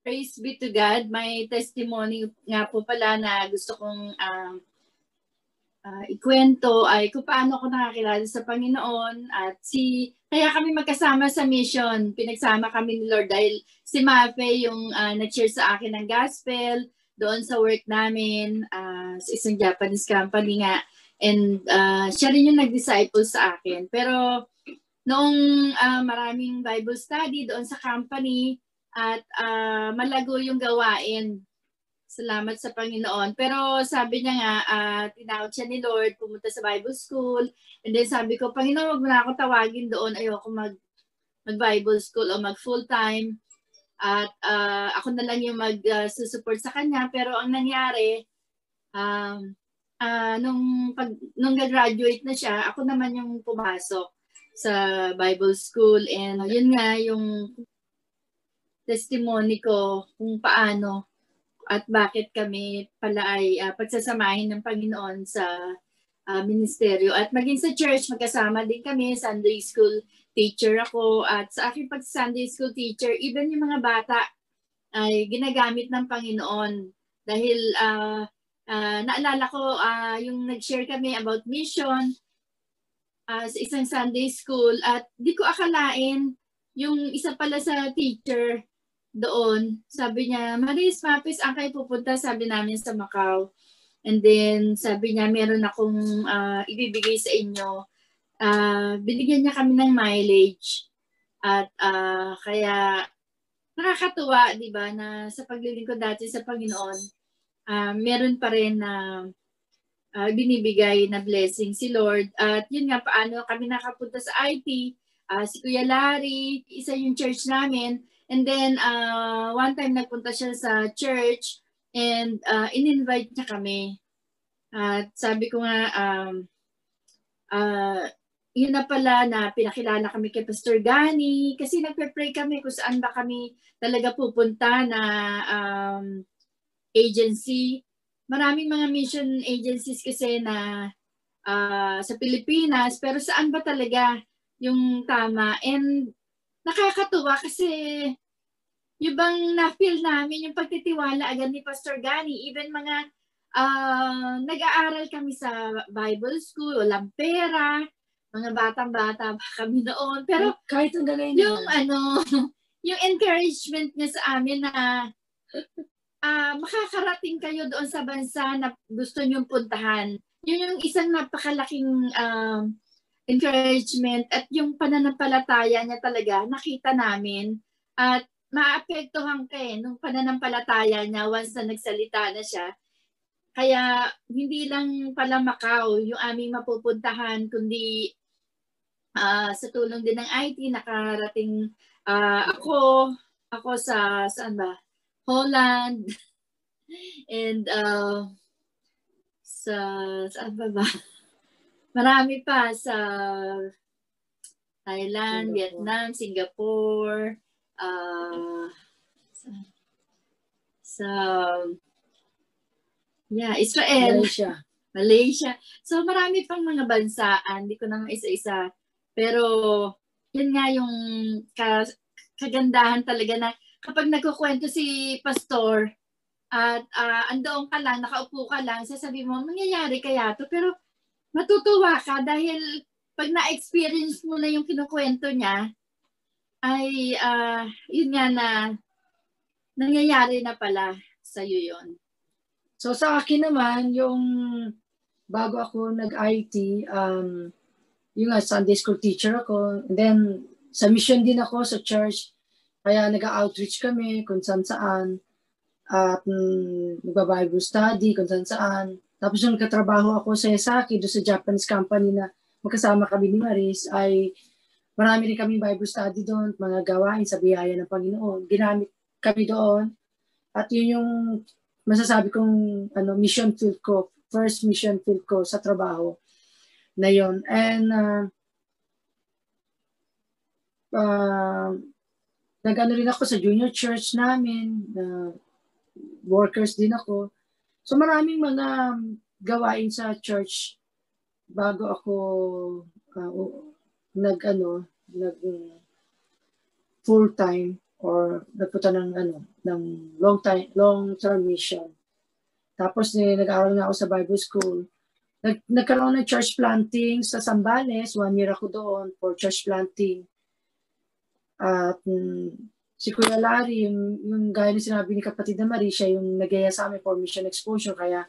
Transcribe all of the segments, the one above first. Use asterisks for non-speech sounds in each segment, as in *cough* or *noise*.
Praise be to God. May testimony nga po pala na gusto kong um, uh, ikwento ay kung paano ako nakakilala sa Panginoon at si kaya kami magkasama sa mission. Pinagsama kami ni Lord dahil si Mafe yung uh, nag-share sa akin ng gospel doon sa work namin uh, sa isang Japanese company nga. And uh, siya rin yung nag-disciple sa akin. Pero noong uh, maraming Bible study doon sa company, at uh, malago yung gawain. Salamat sa Panginoon. Pero sabi niya nga, uh, tinawag siya ni Lord, pumunta sa Bible school. And then sabi ko, Panginoon, wag mo na ako tawagin doon. Ayoko mag, mag-Bible school o mag full-time. At uh, ako na lang yung mag-support uh, sa kanya. Pero ang nangyari, um, uh, nung, pag, nung graduate na siya, ako naman yung pumasok sa Bible school. And yun nga, yung testimony ko kung paano at bakit kami pala ay uh, pagsasamahin ng Panginoon sa uh, ministeryo. At maging sa church, magkasama din kami, Sunday school teacher ako. At sa aking pag-Sunday school teacher, even yung mga bata ay ginagamit ng Panginoon. Dahil uh, uh, naalala ko uh, yung nag-share kami about mission uh, sa isang Sunday school at di ko akalain yung isa pala sa teacher doon, sabi niya, Maris, Mapis, ang kayo pupunta, sabi namin sa Macau. And then, sabi niya, meron akong uh, ibibigay sa inyo. Uh, binigyan niya kami ng mileage. At uh, kaya, nakakatuwa, di ba, na sa paglilingkod dati sa Panginoon, uh, meron pa rin na uh, binibigay na blessing si Lord. At yun nga, paano kami nakapunta sa IT, uh, si Kuya Larry, isa yung church namin, And then, uh, one time nagpunta siya sa church and uh, in-invite niya kami. At sabi ko nga, um, uh, yun na pala na pinakilala kami kay Pastor Gani kasi nagpe-pray kami kung saan ba kami talaga pupunta na um, agency. Maraming mga mission agencies kasi na uh, sa Pilipinas pero saan ba talaga yung tama? And nakakatuwa kasi yung bang na-feel namin yung pagtitiwala agad ni Pastor Gani, even mga uh, nag-aaral kami sa Bible school, walang pera, mga batang-bata pa *laughs* kami noon. Pero kahit ang galing yung ano, *laughs* yung encouragement niya sa amin na uh, makakarating kayo doon sa bansa na gusto niyong puntahan. Yun yung isang napakalaking uh, encouragement at yung pananampalataya niya talaga nakita namin at maapektuhan ka eh nung pananampalataya niya once na nagsalita na siya. Kaya hindi lang pala Macau yung aming mapupuntahan kundi uh, sa tulong din ng IT nakarating uh, ako ako sa saan ba? Holland *laughs* and uh, sa saan ba ba? Marami pa sa Thailand, Singapore. Vietnam, Singapore, uh, sa, sa yeah, Israel, Malaysia. *laughs* Malaysia. So marami pang mga bansaan, hindi ko na isa-isa. Pero yun nga yung kagandahan talaga na kapag nagkukwento si pastor at uh, andoon ka lang, nakaupo ka lang, sasabi mo, mangyayari kaya to. Pero matutuwa ka dahil pag na-experience mo na yung kinukwento niya, ay uh, yun nga na nangyayari na pala sa iyo yon. So sa akin naman, yung bago ako nag-IT, um, yung nga Sunday school teacher ako, and then sa mission din ako sa church, kaya nag-outreach kami kung saan saan, at um, nagba-Bible study kung saan saan, tapos yung katrabaho ako sa Yasaki, doon sa Japanese company na magkasama kami ni Maris, ay marami rin kami Bible study doon, mga gawain sa biyaya ng Panginoon. Ginamit kami doon. At yun yung masasabi kong ano, mission field ko, first mission field ko sa trabaho na yon And uh, uh, nag-ano rin ako sa junior church namin, uh, workers din ako. So maraming mga gawain sa church bago ako uh, nag ano nag full time or nagpunta ng ano ng long time long term mission. Tapos eh, nag-aaral nga ako sa Bible School. Nag, nagkaroon ng church planting sa Sambales. One year ako doon for church planting. At mm, si Kuya Larry, yung, yung gaya na sinabi ni kapatid na Marie, siya yung nagaya sa amin for mission exposure. Kaya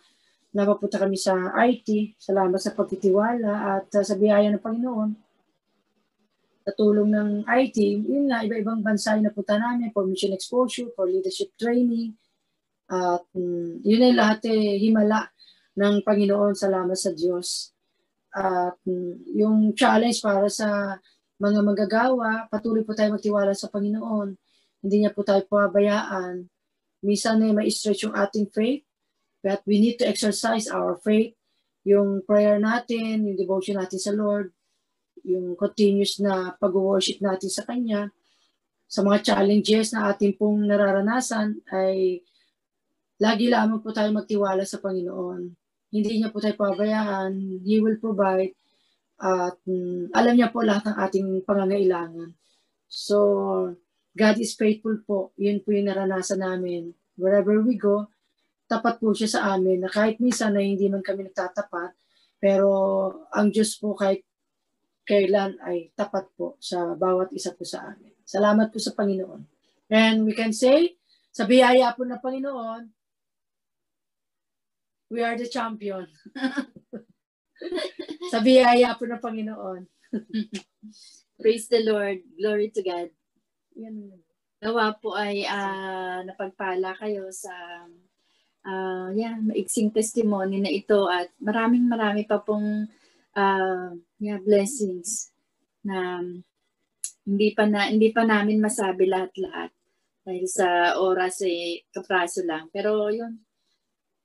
napapunta kami sa IT. Salamat sa pagtitiwala at uh, sa biyaya ng Panginoon. Sa tulong ng IT, yun nga, iba-ibang bansa yung napunta namin for mission exposure, for leadership training, at um, yun ay lahat eh, himala ng Panginoon. Salamat sa Diyos. At um, yung challenge para sa mga magagawa, patuloy po tayo magtiwala sa Panginoon. Hindi niya po tayo pabayaan. Minsan eh, may stretch yung ating faith, but we need to exercise our faith. Yung prayer natin, yung devotion natin sa Lord, yung continuous na pag-worship natin sa Kanya, sa mga challenges na ating pong nararanasan ay Lagi lamang po tayo magtiwala sa Panginoon. Hindi niya po tayo pabayaan. He will provide. At um, alam niya po lahat ng ating pangangailangan. So, God is faithful po. Yun po yung naranasan namin. Wherever we go, tapat po siya sa amin na kahit minsan na hindi man kami nagtatapat, pero ang Diyos po kahit kailan ay tapat po sa bawat isa po sa amin. Salamat po sa Panginoon. And we can say, sa biyaya po ng Panginoon, we are the champion. *laughs* Sa biyaya po ng Panginoon. *laughs* Praise the Lord. Glory to God. Yan. Nawa po ay uh, napagpala kayo sa uh, yeah, maiksing testimony na ito at maraming marami pa pong uh, yeah, blessings na hindi pa na hindi pa namin masabi lahat-lahat dahil sa oras eh kapraso lang. Pero yun,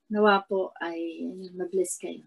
Nawa po ay mag-bless kayo.